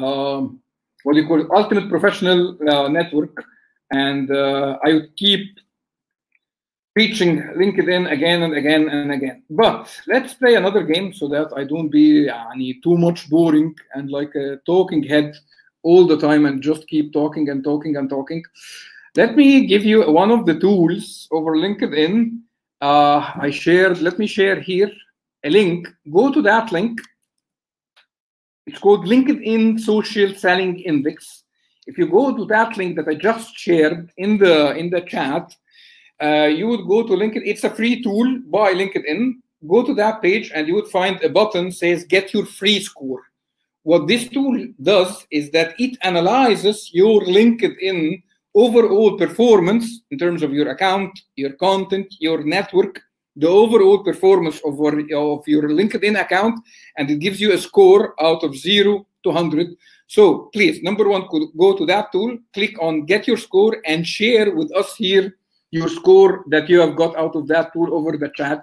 um, what you call ultimate professional uh, network. And uh, I would keep preaching LinkedIn again and again and again. But let's play another game so that I don't be uh, any too much boring and like a talking head all the time and just keep talking and talking and talking. Let me give you one of the tools over LinkedIn. Uh, I shared, let me share here a link. Go to that link it's called LinkedIn Social Selling Index. If you go to that link that I just shared in the in the chat, uh, you would go to LinkedIn. It's a free tool by LinkedIn. Go to that page and you would find a button says "Get your free score." What this tool does is that it analyzes your LinkedIn overall performance in terms of your account, your content, your network, the overall performance of, of your LinkedIn account, and it gives you a score out of zero to 100. So please, number one, go to that tool, click on get your score, and share with us here your score that you have got out of that tool over the chat.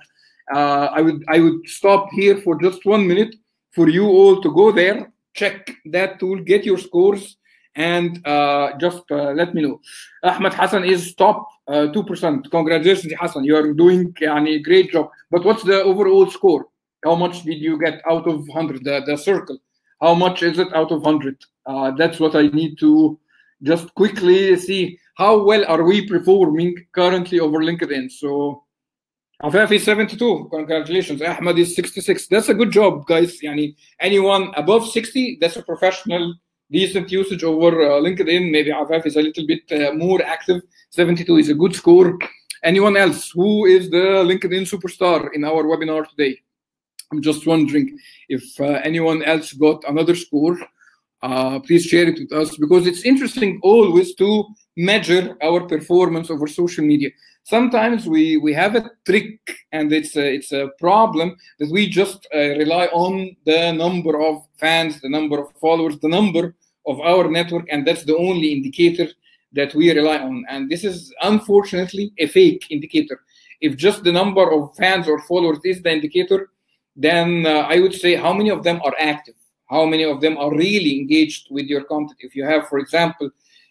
Uh, I would I would stop here for just one minute for you all to go there, check that tool, get your scores, and uh, just uh, let me know. Ahmed Hassan is top uh, 2%. Congratulations, Hassan. You are doing a great job. But what's the overall score? How much did you get out of 100, the, the circle? How much is it out of 100? Uh, that's what I need to just quickly see how well are we performing currently over LinkedIn. So Afaf is 72. Congratulations. Ahmed is 66. That's a good job, guys. Yani, anyone above 60, that's a professional decent usage over uh, LinkedIn. Maybe Afaf is a little bit uh, more active. 72 is a good score. Anyone else? Who is the LinkedIn superstar in our webinar today? I'm just wondering if uh, anyone else got another score. Uh, please share it with us because it's interesting always to measure our performance over social media. Sometimes we, we have a trick and it's a, it's a problem that we just uh, rely on the number of fans, the number of followers, the number of our network, and that's the only indicator that we rely on. And this is unfortunately a fake indicator. If just the number of fans or followers is the indicator, then uh, I would say how many of them are active, how many of them are really engaged with your content. If you have, for example,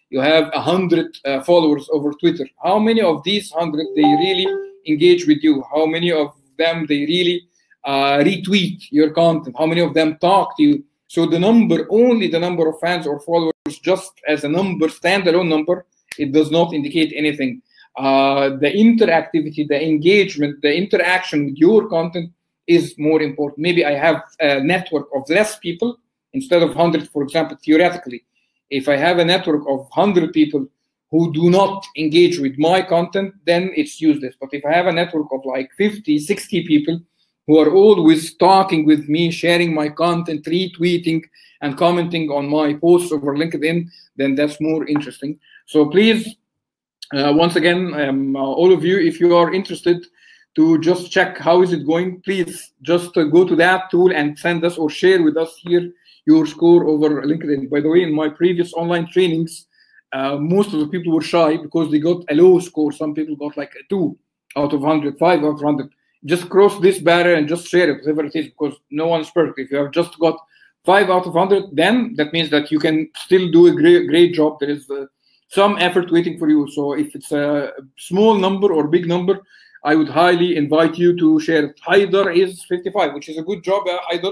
you have a hundred uh, followers over Twitter, how many of these hundred they really engage with you? How many of them they really uh, retweet your content? How many of them talk to you? So the number, only the number of fans or followers, just as a number, standalone number, it does not indicate anything. Uh, the interactivity, the engagement, the interaction with your content is more important. Maybe I have a network of less people instead of 100, for example, theoretically. If I have a network of 100 people who do not engage with my content, then it's useless. But if I have a network of like 50, 60 people who are always talking with me, sharing my content, retweeting and commenting on my posts over LinkedIn, then that's more interesting. So please, uh, once again, um, uh, all of you, if you are interested to just check how is it going, please just uh, go to that tool and send us or share with us here your score over LinkedIn. By the way, in my previous online trainings, uh, most of the people were shy because they got a low score. Some people got like a two out of 100, five out of 100 just cross this barrier and just share it, whatever it is, because no one's perfect. If you have just got five out of 100, then that means that you can still do a great, great job. There is uh, some effort waiting for you. So if it's a small number or big number, I would highly invite you to share it. Haider is 55, which is a good job, uh.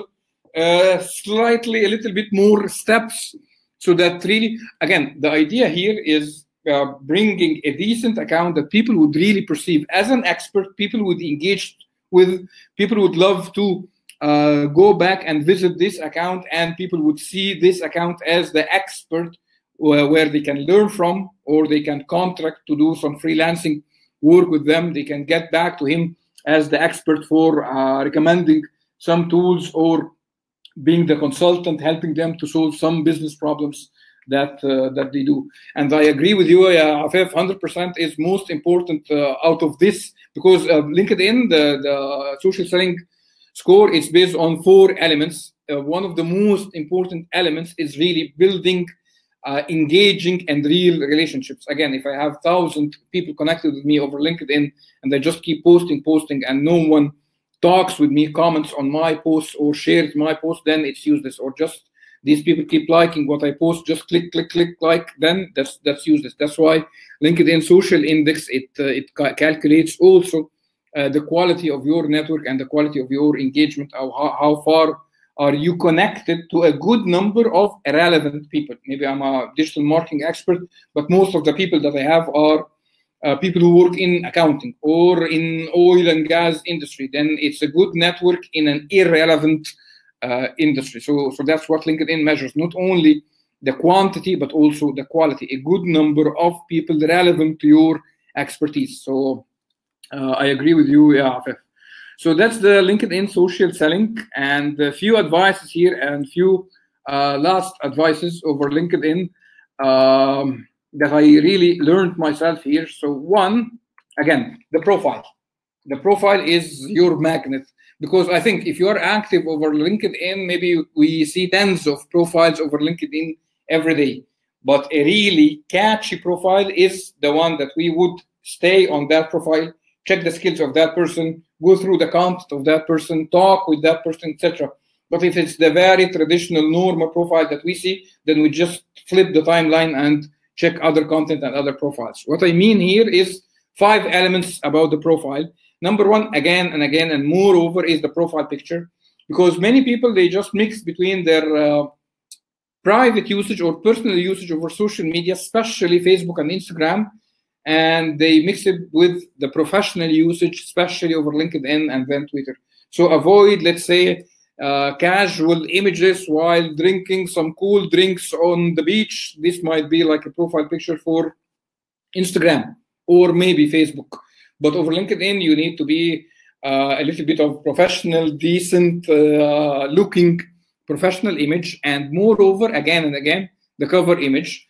Uh, slightly, a little bit more steps so that really, again, the idea here is uh, bringing a decent account that people would really perceive as an expert, people would engage with, people would love to uh, go back and visit this account, and people would see this account as the expert where, where they can learn from, or they can contract to do some freelancing work with them. They can get back to him as the expert for uh, recommending some tools or being the consultant, helping them to solve some business problems that uh, that they do. And I agree with you, uh, Afif, 100% is most important uh, out of this because uh, LinkedIn, the, the social selling score, is based on four elements. One of the most important elements is really building uh, engaging and real relationships. Again, if I have thousand people connected with me over LinkedIn and they just keep posting, posting, and no one talks with me, comments on my posts, or shares my post, then it's useless. Or just these people keep liking what I post, just click, click, click, like, then that's that's useless. That's why LinkedIn Social Index it uh, it ca calculates also uh, the quality of your network and the quality of your engagement. How how far are you connected to a good number of relevant people? Maybe I'm a digital marketing expert, but most of the people that I have are uh, people who work in accounting or in oil and gas industry. Then it's a good network in an irrelevant industry. So, so that's what LinkedIn measures, not only the quantity, but also the quality, a good number of people relevant to your expertise. So uh, I agree with you, yeah, So that's the LinkedIn social selling and a few advices here and few uh, last advices over LinkedIn um, that I really learned myself here. So one, again, the profile. The profile is your magnet because I think if you are active over LinkedIn, maybe we see tens of profiles over LinkedIn every day. But a really catchy profile is the one that we would stay on that profile, check the skills of that person, go through the content of that person, talk with that person, etc. But if it's the very traditional normal profile that we see, then we just flip the timeline and check other content and other profiles. What I mean here is five elements about the profile. Number one, again and again, and moreover, is the profile picture. Because many people, they just mix between their uh, private usage or personal usage over social media, especially Facebook and Instagram, and they mix it with the professional usage, especially over LinkedIn and then Twitter. So avoid, let's say, uh, casual images while drinking some cool drinks on the beach. This might be like a profile picture for Instagram or maybe Facebook. But over LinkedIn, you need to be uh, a little bit of professional, decent uh, looking professional image. And moreover, again and again, the cover image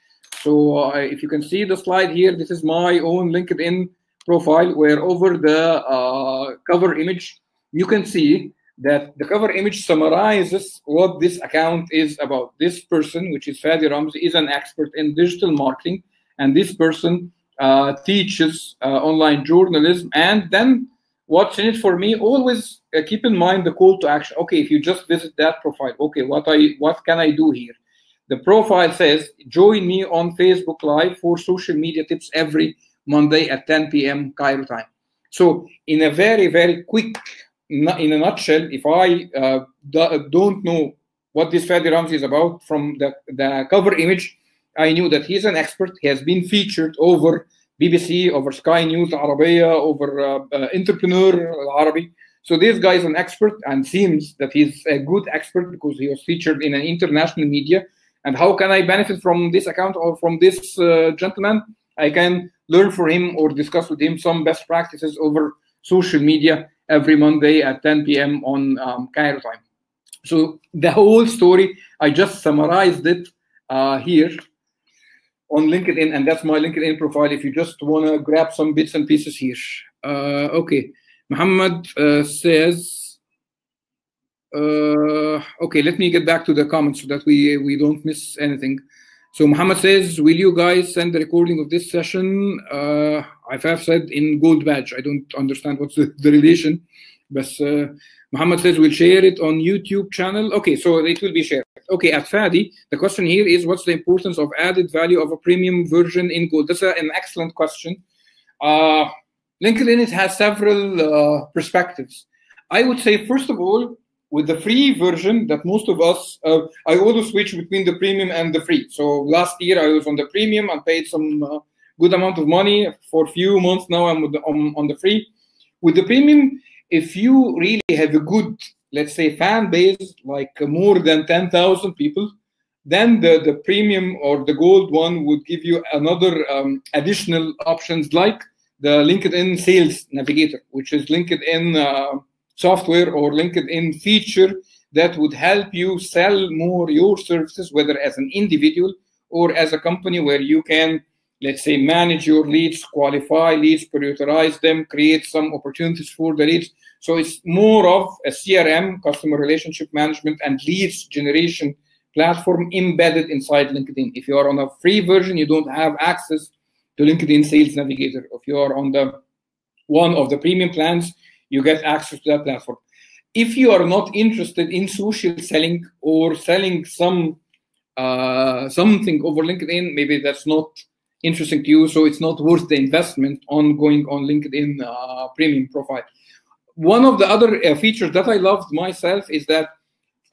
so uh, if you can see the slide here, this is my own LinkedIn profile where over the cover image, you can see that the cover image summarizes what this account is about. This person, which is Fadi Ramzi, is an expert in digital marketing, and this person uh, teaches uh, online journalism. And then what's in it for me? Always uh, keep in mind the call to action. Okay, if you just visit that profile, okay, what I what can I do here? The profile says, join me on Facebook Live for social media tips every Monday at 10 p.m. Cairo time. So in a very, very quick, in a nutshell, if I uh, don't know what this Fadi Ramzi is about from the, the cover image, I knew that he's an expert. He has been featured over BBC, over Sky News Arabia, over uh, uh, Entrepreneur Arabi. So this guy is an expert and seems that he's a good expert because he was featured in an international media and how can I benefit from this account or from this uh, gentleman? I can learn from him or discuss with him some best practices over social media every Monday at 10 p.m. on um, Cairo time. So the whole story, I just summarized it uh, here on LinkedIn, and that's my LinkedIn profile. If you just want to grab some bits and pieces here. Uh, okay, Muhammad uh, says uh, okay, let me get back to the comments so that we we don't miss anything. So Muhammad says, will you guys send the recording of this session? Uh, I've said in gold badge. I don't understand what's the, the relation. But uh, Muhammad says we'll share it on YouTube channel. Okay, so it will be shared. Okay, at Fadi, the question here is what's the importance of added value of a premium version in gold? That's an excellent question. Uh, LinkedIn it has several uh, perspectives. I would say, first of all, with the free version that most of us, uh, I always switch between the premium and the free. So last year I was on the premium and paid some uh, good amount of money for a few months. Now I'm on, on the free. With the premium, if you really have a good, let's say, fan base, like more than 10,000 people, then the, the premium or the gold one would give you another um, additional options like the LinkedIn Sales Navigator, which is LinkedIn uh, software or LinkedIn feature that would help you sell more your services, whether as an individual or as a company where you can, let's say, manage your leads, qualify leads, prioritize them, create some opportunities for the leads. So it's more of a CRM, customer relationship management, and leads generation platform embedded inside LinkedIn. If you are on a free version, you don't have access to LinkedIn Sales Navigator. If you are on the one of the premium plans, you get access to that platform. If you are not interested in social selling or selling some uh, something over LinkedIn, maybe that's not interesting to you, so it's not worth the investment on going on LinkedIn uh, premium profile. One of the other uh, features that I loved myself is that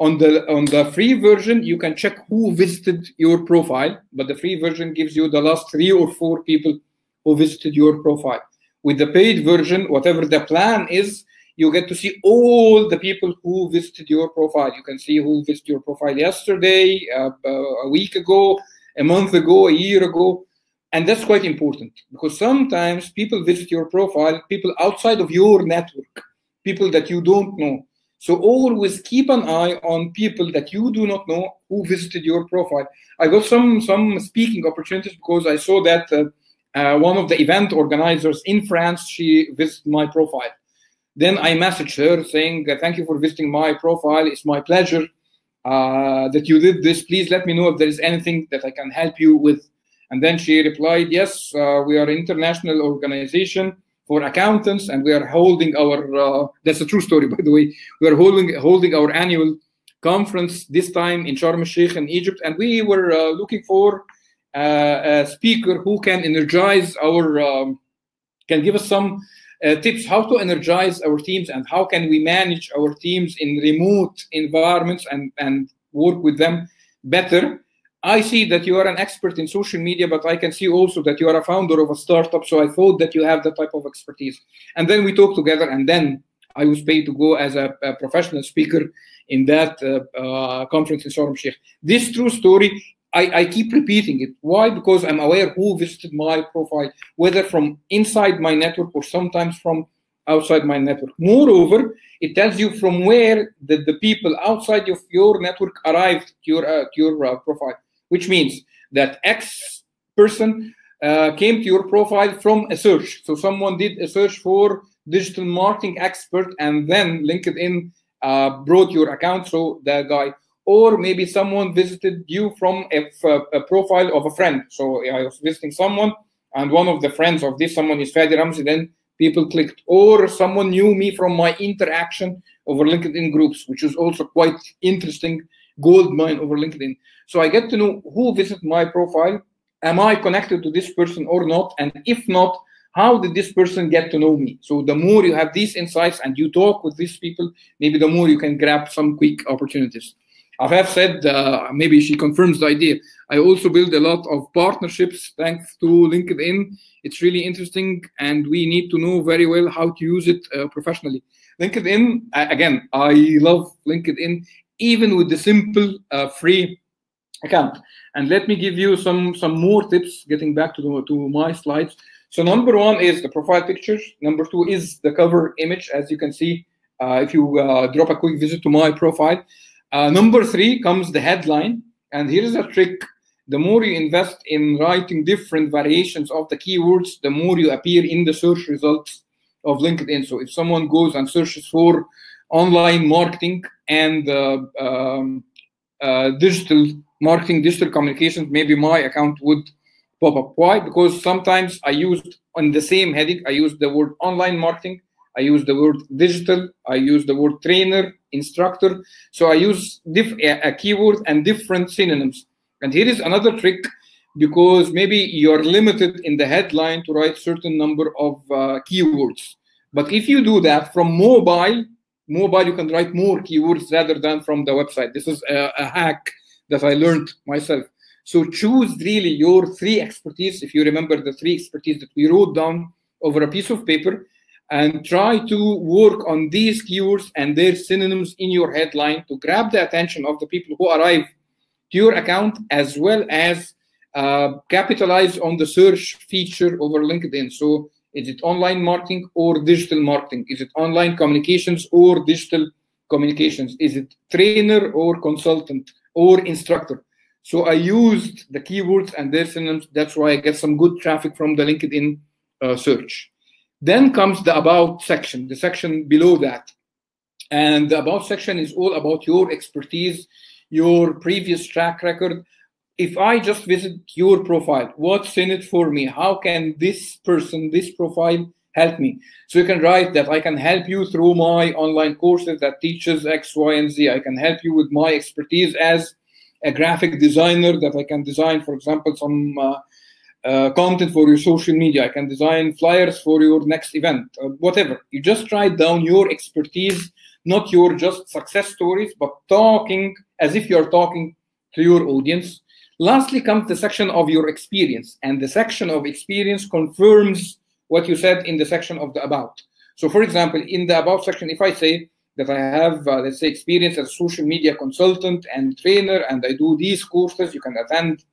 on the on the free version you can check who visited your profile, but the free version gives you the last three or four people who visited your profile. With the paid version, whatever the plan is, you get to see all the people who visited your profile. You can see who visited your profile yesterday, uh, uh, a week ago, a month ago, a year ago. And that's quite important because sometimes people visit your profile, people outside of your network, people that you don't know. So always keep an eye on people that you do not know who visited your profile. I got some some speaking opportunities because I saw that uh, uh, one of the event organizers in France she visited my profile then I messaged her saying, Thank you for visiting my profile. It's my pleasure uh, that you did this. Please let me know if there is anything that I can help you with. And then she replied, Yes, uh, we are an international organization for accountants, and we are holding our, uh, that's a true story, by the way, we are holding, holding our annual conference this time in Sharm el Sheikh in Egypt, and we were uh, looking for uh, a speaker who can energize our, um, can give us some uh, tips how to energize our teams and how can we manage our teams in remote environments and, and work with them better. I see that you are an expert in social media, but I can see also that you are a founder of a startup. So I thought that you have that type of expertise. And then we talked together, and then I was paid to go as a, a professional speaker in that uh, uh, conference in Sharm Sheikh. This true story I, I, keep repeating it. Why? Because I'm aware who visited my profile, whether from inside my network or sometimes from outside my network. Moreover, it tells you from where the, the people outside of your network arrived to your, uh, to your uh, profile, which means that X person uh, came to your profile from a search. So someone did a search for digital marketing expert and then LinkedIn uh, brought your account. So the guy or maybe someone visited you from a, a, profile of a friend. So I was visiting someone, and one of the friends of this someone is Fadi Ramzi. Then people clicked, or someone knew me from my interaction over LinkedIn groups, which is also quite interesting gold mine over LinkedIn. So I get to know who visited my profile. Am I connected to this person or not? And if not, how did this person get to know me? So the more you have these insights and you talk with these people, maybe the more you can grab some quick opportunities. I have said, uh, maybe she confirms the idea. I also build a lot of partnerships thanks to LinkedIn. It's really interesting, and we need to know very well how to use it uh, professionally. LinkedIn, again, I love LinkedIn, even with the simple uh, free account. And let me give you some some more tips. Getting back to the, to my slides. So number one is the profile pictures. Number two is the cover image, as you can see. Uh, if you uh, drop a quick visit to my profile, uh, number three comes the headline. And here's a trick. The more you invest in writing different variations of the keywords, the more you appear in the search results of LinkedIn. So if someone goes and searches for online marketing and uh, um, uh, digital marketing, digital communications, maybe my account would pop up. Why? Because sometimes I used on the same heading, I used the word online marketing, I use the word digital, I use the word trainer, instructor. So I use diff- a, keyword and different synonyms. And here is another trick because maybe you're limited in the headline to write certain number of uh, keywords. But if you do that from mobile, mobile you can write more keywords rather than from the website. This is a, a hack that I learned myself. So choose really your three expertise. If you remember the three expertise that we wrote down over a piece of paper, and try to work on these keywords and their synonyms in your headline to grab the attention of the people who arrive to your account as well as uh, capitalize on the search feature over LinkedIn. So is it online marketing or digital marketing? Is it online communications or digital communications? Is it trainer or consultant or instructor? So I used the keywords and their synonyms. That's why I get some good traffic from the LinkedIn uh, search. Then comes the about section, the section below that. And the about section is all about your expertise, your previous track record. If I just visit your profile, what's in it for me? How can this person, this profile help me. So you can write that I can help you through my online courses that teaches X, Y, and Z. I can help you with my expertise as a graphic designer that I can design, for example, some uh, uh, content for your social media. I can design flyers for your next event, uh, whatever. You just write down your expertise, not your just success stories, but talking as if you're talking to your audience. Lastly comes the section of your experience, and the section of experience confirms what you said in the section of the about. So, for example, in the about section, if I say that I have, uh, let's say, experience as a social media consultant and trainer, and I do these courses, you can attend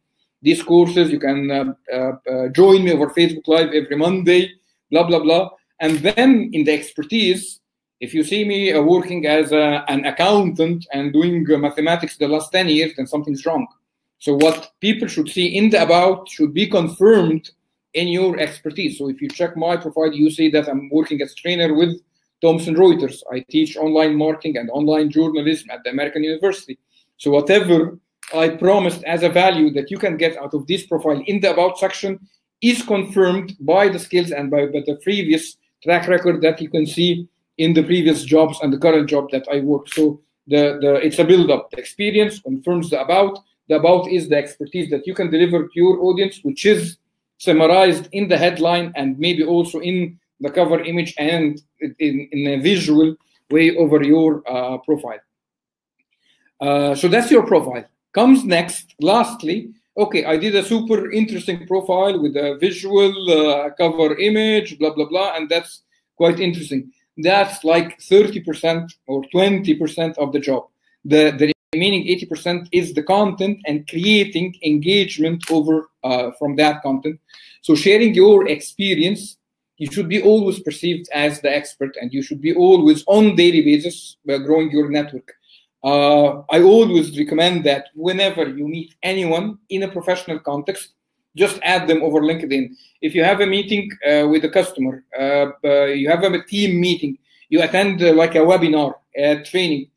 these courses. You can uh, uh, uh, join me over Facebook Live every Monday, blah, blah, blah. And then in the expertise, if you see me uh, working as a, an accountant and doing uh, mathematics the last 10 years, then something's wrong. So what people should see in the about should be confirmed in your expertise. So if you check my profile, you see that I'm working as a trainer with Thomson Reuters. I teach online marketing and online journalism at the American University. So whatever I promised as a value that you can get out of this profile in the about section is confirmed by the skills and by, by the previous track record that you can see in the previous jobs and the current job that I work. So the, the it's a build up. The experience confirms the about. About is the expertise that you can deliver to your audience, which is summarized in the headline and maybe also in the cover image and in, in a visual way over your uh, profile. Uh, so that's your profile. Comes next, lastly, okay, I did a super interesting profile with a visual uh, cover image, blah, blah, blah, and that's quite interesting. That's like 30% or 20% of the job. The, the remaining 80% is the content and creating engagement over uh, from that content. So sharing your experience, you should be always perceived as the expert and you should be always on daily basis uh, growing your network. Uh, I always recommend that whenever you meet anyone in a professional context, just add them over LinkedIn. If you have a meeting uh, with a customer, uh, uh you have a team meeting, you attend like a webinar, a training,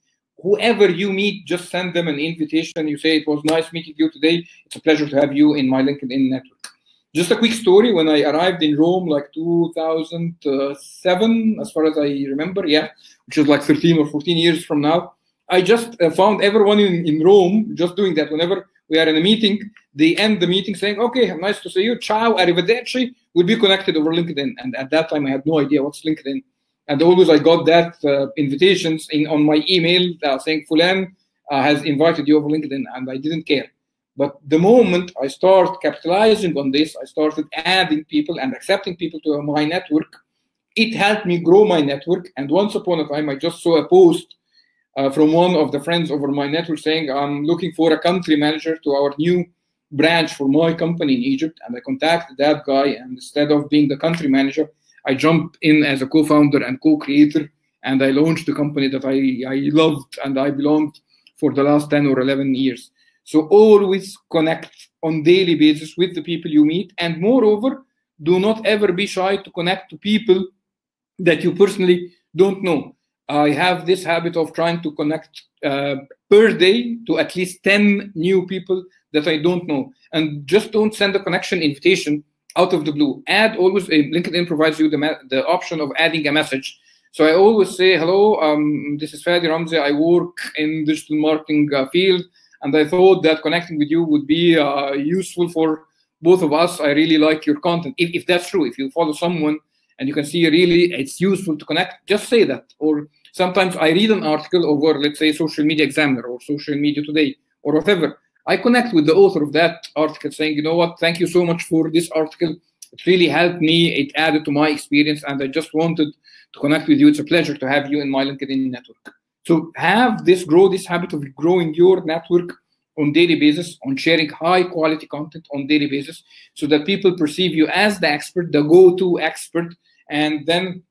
whoever you meet, just send them an invitation. You say, It was nice meeting you today. It's a pleasure to have you in my LinkedIn network. Just a quick story when I arrived in Rome, like 2007, as far as I remember, yeah, which is like 13 or 14 years from now. I just uh, found everyone in, in Rome just doing that. Whenever we are in a meeting, they end the meeting saying, okay, nice to see you. Ciao, arrivederci. We'll be connected over LinkedIn. And at that time, I had no idea what's LinkedIn. And always I got that uh, invitations in on my email uh, saying Fulan uh, has invited you over LinkedIn. And I didn't care. But the moment I start capitalizing on this, I started adding people and accepting people to my network. It helped me grow my network. And once upon a time, I just saw a post uh, from one of the friends over my network saying, I'm looking for a country manager to our new branch for my company in Egypt. And I contacted that guy. And instead of being the country manager, I jumped in as a co founder and co creator. And I launched the company that I, I loved and I belonged for the last 10 or 11 years. So always connect on daily basis with the people you meet. And moreover, do not ever be shy to connect to people that you personally don't know. I have this habit of trying to connect uh, per day to at least 10 new people that I don't know. And just don't send a connection invitation out of the blue. Add always, a LinkedIn provides you the, the option of adding a message. So I always say, hello, um, this is Fadi Ramzi. I work in digital marketing uh, field. And I thought that connecting with you would be uh, useful for both of us. I really like your content. If, if that's true, if you follow someone and you can see really it's useful to connect, just say that. Or sometimes I read an article over, let's say, Social Media Examiner or Social Media Today or whatever. I connect with the author of that article saying, you know what, thank you so much for this article. It really helped me. It added to my experience, and I just wanted to connect with you. It's a pleasure to have you in my LinkedIn network. So have this, grow this habit of growing your network on daily basis, on sharing high quality content on daily basis, so that people perceive you as the expert, the go-to expert, and then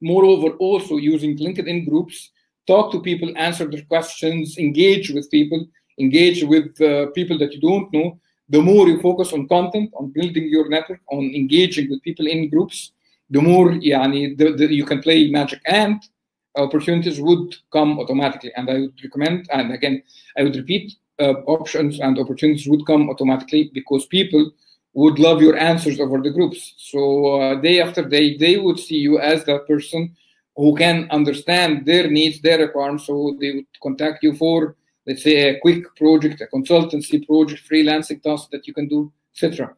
moreover also using linkedin groups talk to people answer their questions engage with people engage with uh, people that you don't know the more you focus on content on building your network on engaging with people in groups the more yani, the, the, you can play magic and opportunities would come automatically and i would recommend and again i would repeat uh, options and opportunities would come automatically because people would love your answers over the groups. So uh, day after day, they would see you as that person who can understand their needs, their requirements. So they would contact you for, let's say, a quick project, a consultancy project, freelancing task that you can do, etc.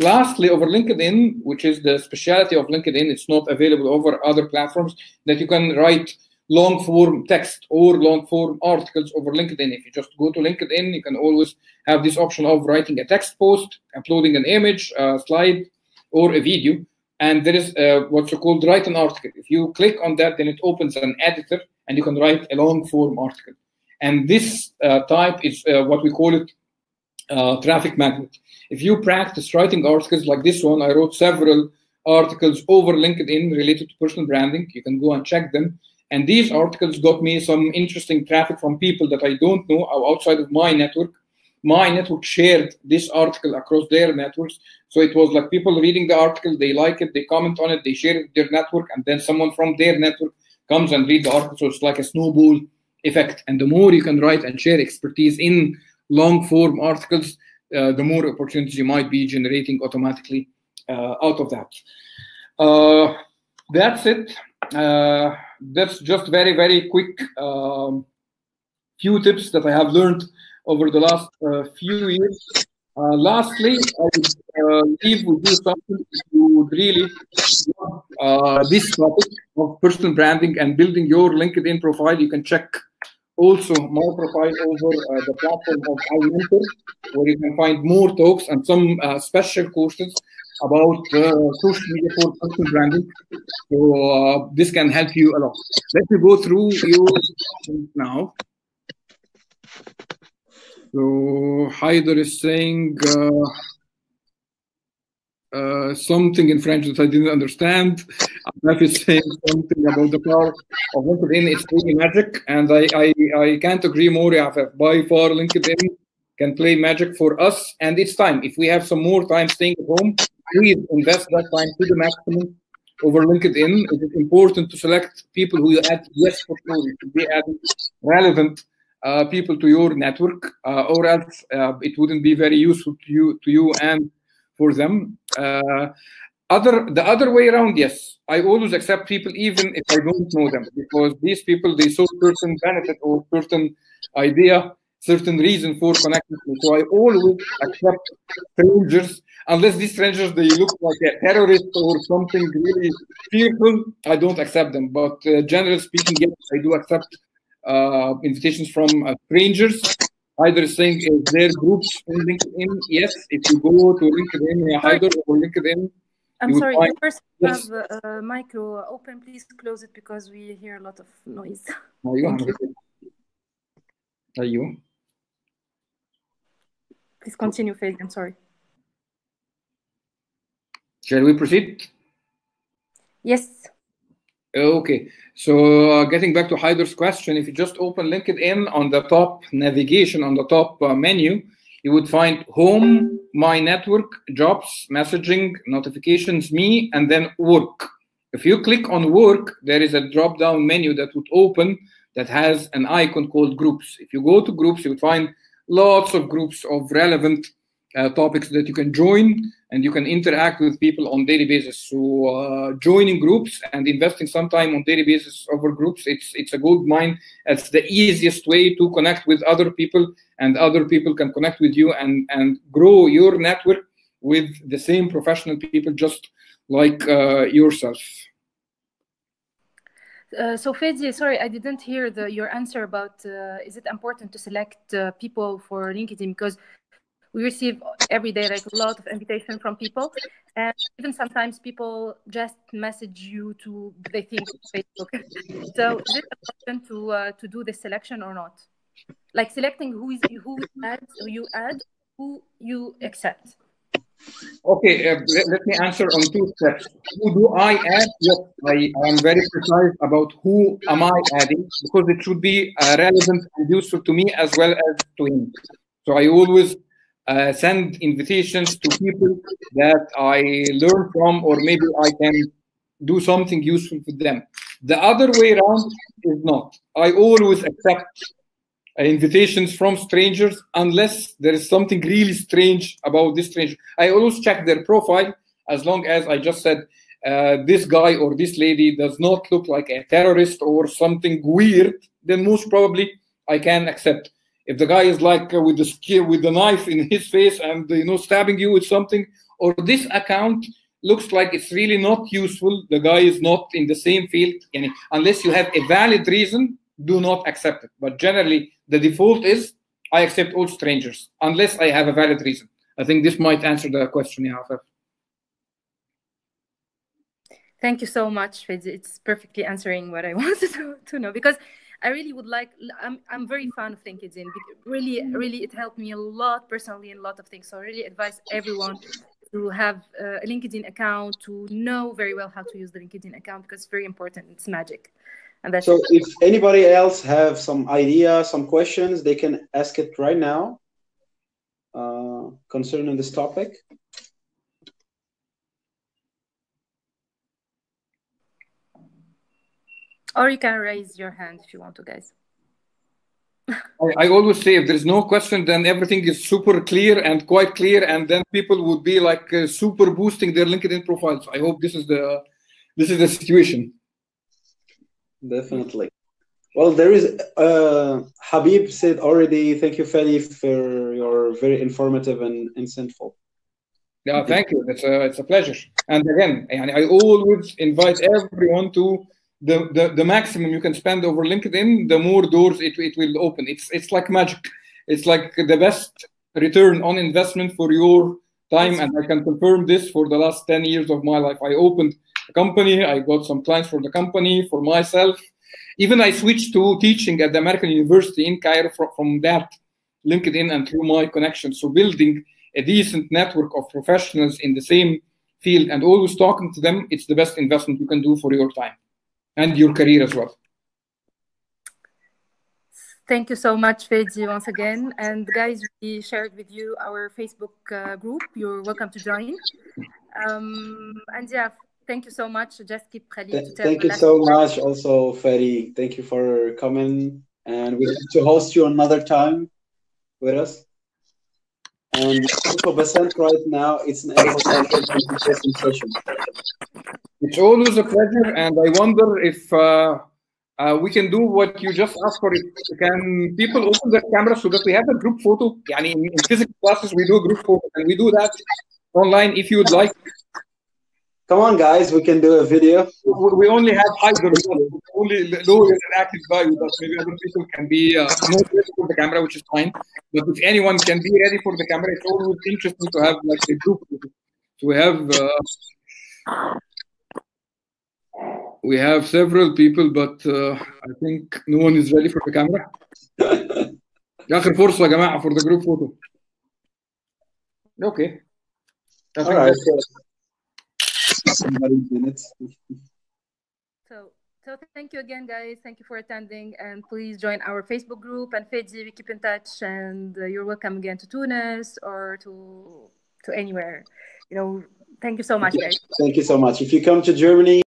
Lastly, over LinkedIn, which is the specialty of LinkedIn, it's not available over other platforms, that you can write long form text or long form articles over LinkedIn. If you just go to LinkedIn, you can always have this option of writing a text post, uploading an image, a slide, or a video. And there is uh, what's called write an article. If you click on that, then it opens an editor and you can write a long form article. And this uh, type is uh, what we call it uh, traffic magnet. If you practice writing articles like this one, I wrote several articles over LinkedIn related to personal branding. You can go and check them. And these articles got me some interesting traffic from people that I don't know outside of my network. My network shared this article across their networks. So it was like people reading the article, they like it, they comment on it, they share it with their network, and then someone from their network comes and read the article. So it's like a snowball effect. And the more you can write and share expertise in long form articles, uh, the more opportunities you might be generating automatically uh, out of that. Uh, that's it. Uh, that's just very, very quick um, few tips that I have learned over the last uh, few years. Uh, lastly, I would leave with you something if you would really this topic of personal branding and building your LinkedIn profile. You can check also more profile over uh, the platform of iMentor, where you can find more talks and some uh, special courses about uh, social media for personal branding. So uh, this can help you a lot. Let me go through you now. So Haider is saying uh, something in French that I didn't understand. Abdaf is saying something about the power of LinkedIn. It's really magic, and I, I, I can't agree more. Afaf. By far, LinkedIn can play magic for us, and it's time. If we have some more time staying at home, please invest that time to the maximum over LinkedIn. It is important to select people who you add. Yes, for sure, you be adding relevant uh, people to your network, uh, or else uh, it wouldn't be very useful to you, to you and for them. Uh, other the other way around, yes, I always accept people even if I don't know them because these people they saw certain benefit or certain idea, certain reason for connecting. So I always accept strangers unless these strangers they look like a terrorist or something really fearful. I don't accept them. But uh, generally speaking, yes, I do accept uh, invitations from uh, strangers Haider is saying, is there groups in LinkedIn? Yes, if you go to LinkedIn, Haider or LinkedIn. I'm sorry, find... the person yes. have uh, mic open, please close it because we hear a lot of noise. Are you? Are you? Please continue, Faith. I'm sorry. Shall we proceed? Yes. Okay, so uh, getting back to Haider's question, if you just open LinkedIn on the top navigation on the top uh, menu, you would find home, my network, jobs, messaging, notifications, me, and then work. If you click on work, there is a drop down menu that would open that has an icon called groups. If you go to groups, you would find lots of groups of relevant uh, topics that you can join and you can interact with people on daily basis. So uh, joining groups and investing some time on daily basis over groups, it's it's a good mind. It's the easiest way to connect with other people, and other people can connect with you and and grow your network with the same professional people, just like uh, yourself. Uh, so Fedi, sorry, I didn't hear the, your answer about uh, is it important to select uh, people for LinkedIn because we receive every day like a lot of invitation from people and even sometimes people just message you to they think facebook so is it important to uh, to do the selection or not like selecting who is who add who you add who you accept Okay, uh, let, me answer on two steps. Who do I add? Yes, I am very precise about who am I adding because it should be uh, relevant and useful to me as well as to him. So I always uh, send invitations to people that I learn from, or maybe I can do something useful for them. The other way around is not. I always accept invitations from strangers unless there is something really strange about this stranger. I always check their profile as long as I just said uh, this guy or this lady does not look like a terrorist or something weird, then most probably I can accept. If the guy is like uh, with the skill, with the knife in his face and you know stabbing you with something, or this account looks like it's really not useful, the guy is not in the same field, unless you have a valid reason, do not accept it. But generally, the default is I accept all strangers unless I have a valid reason. I think this might answer the question you have. Thank you so much. It's perfectly answering what I wanted to, to know because I really would like. I'm I'm very fan of LinkedIn. Really, really, it helped me a lot personally in a lot of things. So I really advise everyone to have a LinkedIn account to know very well how to use the LinkedIn account because it's very important. It's magic. And that's so. If anybody else have some idea, some questions, they can ask it right now uh, concerning this topic. Or you can raise your hand if you want to, guys. I, I, always say if there's no question, then everything is super clear and quite clear, and then people would be like uh, super boosting their LinkedIn profiles. I hope this is the this is the situation. Definitely. Well, there is uh, Habib said already. Thank you, Fadi, for your very informative and insightful. Yeah, thank you. It's a it's a pleasure. And again, I always invite everyone to the, the, the maximum you can spend over LinkedIn, the more doors it, it will open. It's it's like magic. It's like the best return on investment for your time. And I can confirm this for the last 10 years of my life. I opened a company, I got some clients for the company, for myself. Even I switched to teaching at the American University in Cairo from, from that LinkedIn and through my connections. So building a decent network of professionals in the same field and always talking to them, it's the best investment you can do for your time and your career as well. Thank you so much, Fedzi, once again. And guys, we shared with you our Facebook uh, group. You're welcome to join. Um, and yeah, thank you so much. Just keep ready Th Thank you so much, also, Fadi. Thank you for coming. And we hope to host you another time with us. And for Basant right now, it's an interesting session. It's always a pleasure, and I wonder if uh, uh, we can do what you just asked for. It. Can people open their camera so that we have a group photo? Yani in, in physical classes, we do a group photo, and we do that online if you would like. Come on, guys, we can do a video. We only have Haider. Only an active guy with us. Maybe other people can be uh, not ready for the camera, which is fine. But if anyone can be ready for the camera, it's always interesting to have like a group. So we have uh, we have several people, but uh, I think no one is ready for the camera. آخر فرصة يا جماعة for the group photo. Okay. All right. So, so thank you again, guys. Thank you for attending, and please join our Facebook group and Fedzi. We keep in touch, and uh, you're welcome again to Tunis or to to anywhere. You know, thank you so much, guys. Thank you so much. If you come to Germany.